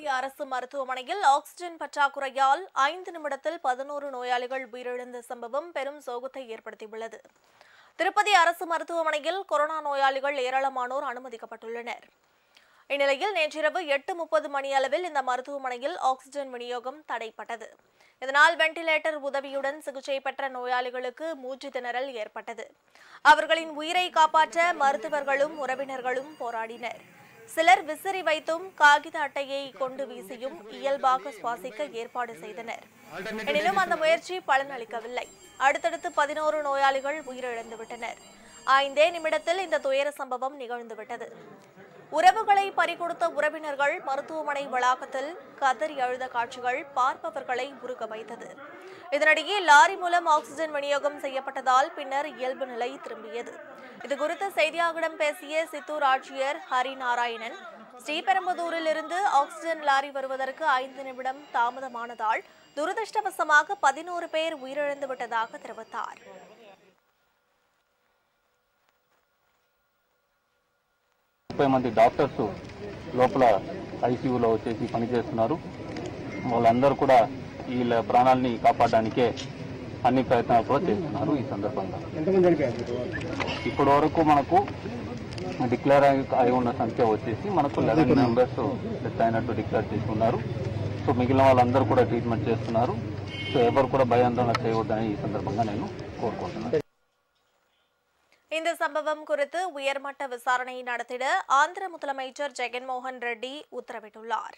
திருப்பதி அரசு மருத்துவமனையில் ஆக்ஸிஜன் பற்றாக்குறையால் ஐந்து நிமிடத்தில் பதினோரு நோயாளிகள் உயிரிழந்த சம்பவம் பெரும் சோகத்தை ஏற்படுத்தியுள்ளது. திருப்பதி அரசு மருத்துவமனையில் கொரோனா நோயாளிகள் ஏராளமானோர் அனுமதிக்கப்பட்டுள்ளனர். இந்நிலையில் நேற்றிரவு எட்டு முப்பது மணி அளவில் இந்த மருத்துவமனையில் ஆக்ஸிஜன் விநியோகம் தடைப்பட்டது. இதனால் வெண்டிலேட்டர் உதவியுடன் சிகிச்சை பெற்ற நோயாளிகளுக்கு மூச்சு திணறல் ஏற்பட்டது. அவர்களின் உயிரை காப்பாற்ற மருத்துவர்களும் உறவினர்களும் போராடினர். சிலர் விசிறி வைத்தும் காகித அட்டையை கொண்டு வீசியும் இயல்பாக சுவாசிக்க ஏற்பாடு செய்தனர். எனினும் அந்த முயற்சி பலனளிக்கவில்லை. அடுத்தடுத்து பதினோரு நோயாளிகள் உயிரிழந்துவிட்டனர். ஐந்தே நிமிடத்தில் இந்த துயர சம்பவம் நிகழ்ந்துவிட்டது. உறவுகளை பறிகொடுத்த உறவினர்கள் மருத்துவமனை வளாகத்தில் கதறி அழுத காட்சிகள் பார்ப்பவர்களை உருக வைத்தது. இதனிடையே லாரி மூலம் ஆக்சிஜன் விநியோகம் செய்யப்பட்டதால் பின்னர் இயல்பு நிலை திரும்பியது. இதுகுறித்து செய்தியாளர்களிடம் பேசிய சித்தூர் ஆட்சியர் ஹரி நாராயணன் ஸ்ரீபெரும்புதூரில் இருந்து ஆக்சிஜன் லாரி வருவதற்கு ஐந்து நிமிடம் தாமதமானதால் துரதிருஷ்டவசமாக பதினோரு பேர் உயிரிழந்து விட்டதாக தெரிவித்தார். ముప్పై మంది డాక్టర్స్ లోపల ఐసీయూలో వచ్చేసి పనిచేస్తున్నారు. వాళ్ళందరూ కూడా వీళ్ళ ప్రాణాలని కాపాడడానికే అన్ని ప్రయత్నాలు కూడా చేస్తున్నారు ఈ సందర్భంగా. ఇప్పటి వరకు మనకు డిక్లేర్ అయి ఉన్న సంఖ్య వచ్చేసి మనకు లెవెన్ మెంబర్స్ డెత్ అయినట్టు డిక్లేర్ చేసుకున్నారు సో మిగిలిన వాళ్ళందరూ కూడా ట్రీట్మెంట్ చేస్తున్నారు. సో ఎవరు కూడా భయాందోళన చేయవద్దని ఈ సందర్భంగా నేను కోరుకుంటున్నాను. இந்த சம்பவம் குறித்து உயர்மட்ட விசாரணை நடத்திட ஆந்திர முதலமைச்சர் ஜெகன்மோகன் ரெட்டி உத்தரவிட்டுள்ளார்.